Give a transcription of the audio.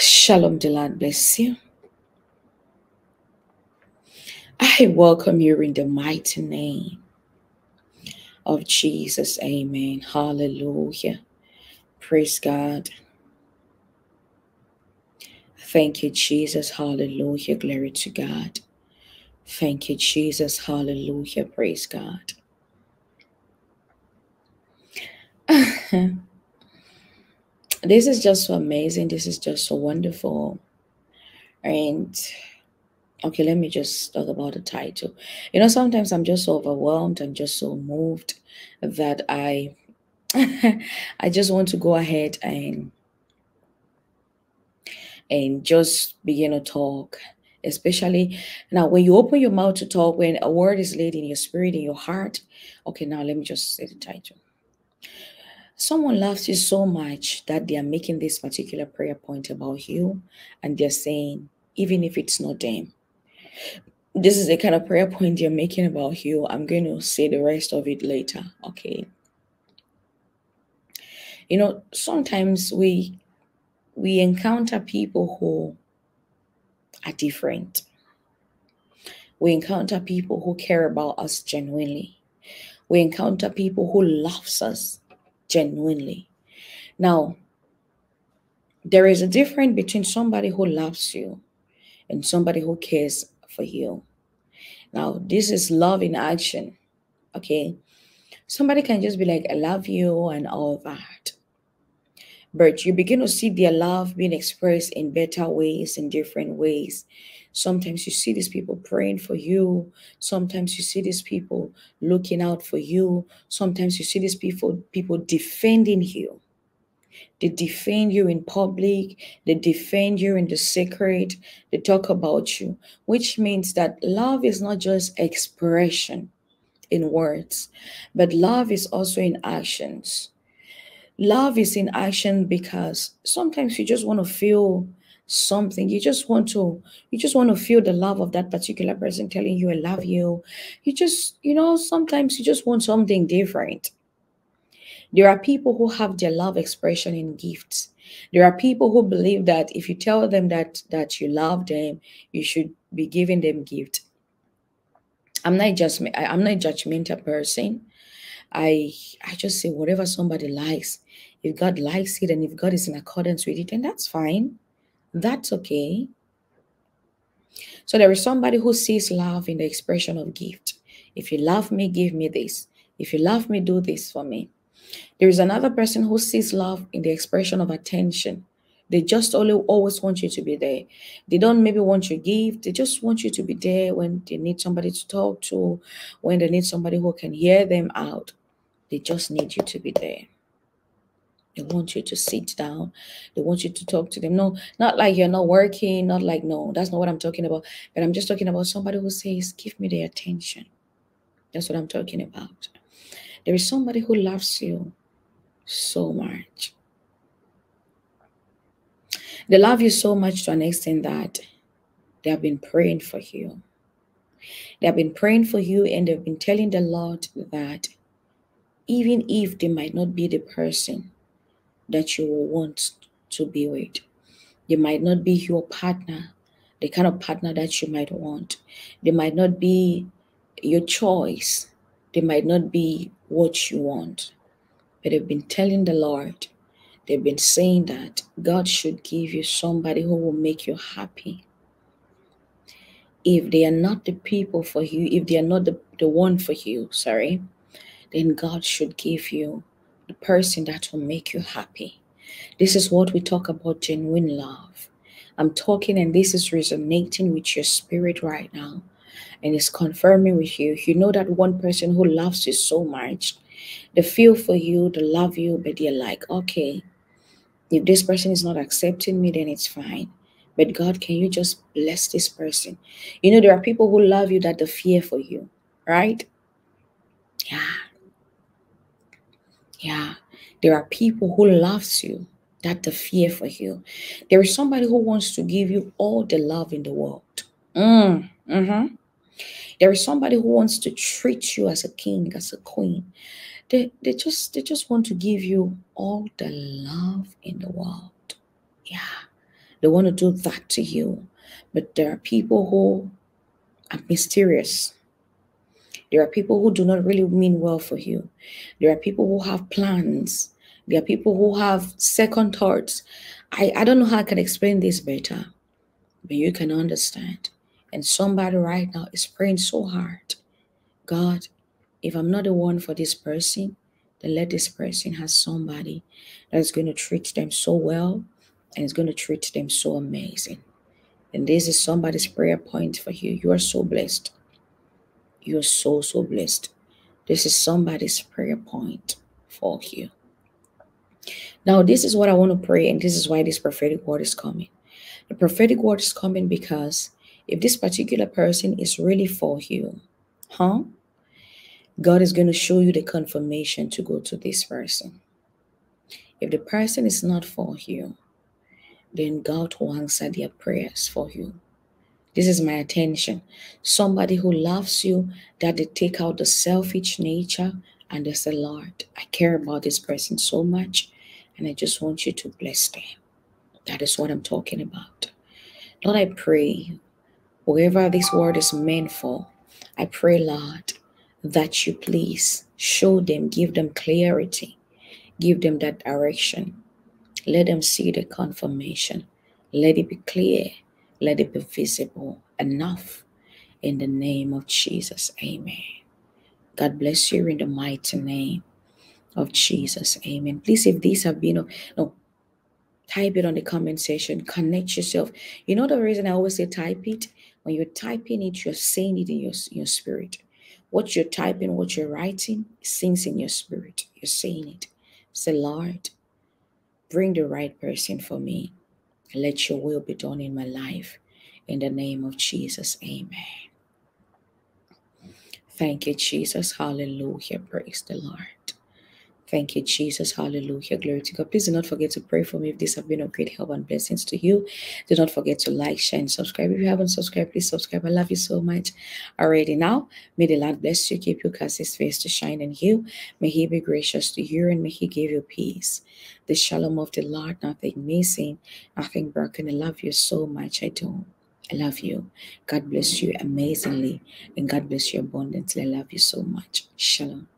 Shalom, Lord bless you. I welcome you in the mighty name of Jesus. Amen. Hallelujah. Praise God. Thank you, Jesus. Hallelujah. Glory to God. Thank you, Jesus. Hallelujah. Praise God. this is just so amazing. This is just so wonderful. And okay, let me just talk about the title. You know, sometimes I'm just so overwhelmed. I'm just so moved that I I just want to go ahead and and just begin to talk. Especially now, when you open your mouth to talk, when a word is laid in your spirit, in your heart. Okay, now let me just say the title. Someone loves you so much that they are making this particular prayer point about you, and they're saying, even if it's not them, this is the kind of prayer point you're making about you. I'm going to say the rest of it later. Okay. You know, sometimes we we encounter people who are different. We encounter people who care about us genuinely. We encounter people who loves us genuinely. Now, there is a difference between somebody who loves you and somebody who cares for you. Now, this is love in action. Okay. Somebody can just be like, I love you and all that but you begin to see their love being expressed in better ways, in different ways. Sometimes you see these people praying for you. Sometimes you see these people looking out for you. Sometimes you see these people people defending you. They defend you in public, they defend you in the secret, they talk about you, which means that love is not just expression in words, but love is also in actions. Love is in action because sometimes you just want to feel something. You just want to, you just want to feel the love of that particular person telling you I love you. You just, you know, sometimes you just want something different. There are people who have their love expression in gifts. There are people who believe that if you tell them that that you love them, you should be giving them gift. I'm not just I'm not a judgmental person. I I just say whatever somebody likes. If God likes it and if God is in accordance with it, then that's fine. That's okay. So there is somebody who sees love in the expression of gift. If you love me, give me this. If you love me, do this for me. There is another person who sees love in the expression of attention. They just only always want you to be there. They don't maybe want your give. They just want you to be there when they need somebody to talk to, when they need somebody who can hear them out. They just need you to be there. They want you to sit down. They want you to talk to them. No, not like you're not working, not like, no, that's not what I'm talking about. But I'm just talking about somebody who says, give me the attention. That's what I'm talking about. There is somebody who loves you so much. They love you so much to an extent that they have been praying for you. They have been praying for you and they've been telling the Lord that even if they might not be the person that you will want to be with, they might not be your partner, the kind of partner that you might want. They might not be your choice. They might not be what you want. But they've been telling the Lord, they've been saying that God should give you somebody who will make you happy. If they are not the people for you, if they are not the, the one for you, sorry, then God should give you the person that will make you happy. This is what we talk about genuine love. I'm talking, and this is resonating with your spirit right now, and it's confirming with you. You know that one person who loves you so much, they feel for you, they love you, but they're like, okay, if this person is not accepting me, then it's fine. But God, can you just bless this person? You know, there are people who love you that they fear for you, right? Yeah. Yeah, there are people who loves you that the fear for you. There is somebody who wants to give you all the love in the world. Mm, mm-hmm. There is somebody who wants to treat you as a king, as a queen. They, they just they just want to give you all the love in the world. Yeah. They want to do that to you. But there are people who are mysterious. There are people who do not really mean well for you. There are people who have plans. There are people who have second thoughts. I, I don't know how I can explain this better, but you can understand. And somebody right now is praying so hard. God, if I'm not the one for this person, then let this person have somebody that's going to treat them so well and is going to treat them so amazing. And this is somebody's prayer point for you. You are so blessed. You are so, so blessed. This is somebody's prayer point for you. Now, this is what I want to pray, and this is why this prophetic word is coming. The prophetic word is coming because if this particular person is really for you, huh? God is going to show you the confirmation to go to this person. If the person is not for you, then God will answer their prayers for you. This is my attention. Somebody who loves you, that they take out the selfish nature and they say, Lord, I care about this person so much, and I just want you to bless them. That is what I'm talking about. Lord, I pray whoever this word is meant for, I pray, Lord, that you please show them, give them clarity, give them that direction. Let them see the confirmation. Let it be clear. Let it be visible enough. In the name of Jesus, amen. God bless you in the mighty name of Jesus, amen. Please, if these have been, no, type it on the comment section. Connect yourself. You know the reason I always say type it? When you're typing it, you're saying it in your, your spirit. What you're typing, what you're writing, sings in your spirit. You're saying it. Say, Lord, bring the right person for me. Let your will be done in my life. In the name of Jesus, amen. Thank you, Jesus. Hallelujah. Praise the Lord. Thank you, Jesus. Hallelujah. Glory to God. Please do not forget to pray for me if this have been of great help and blessings to you. Do not forget to like, share, and subscribe. If you haven't subscribed, please subscribe. I love you so much already. Now, may the Lord bless you, keep you, cause his face to shine in you. May he be gracious to you and may he give you peace. The shalom of the Lord, nothing missing, nothing broken. I love you so much. I do. I love you. God bless you amazingly and God bless you abundantly. I love you so much. Shalom.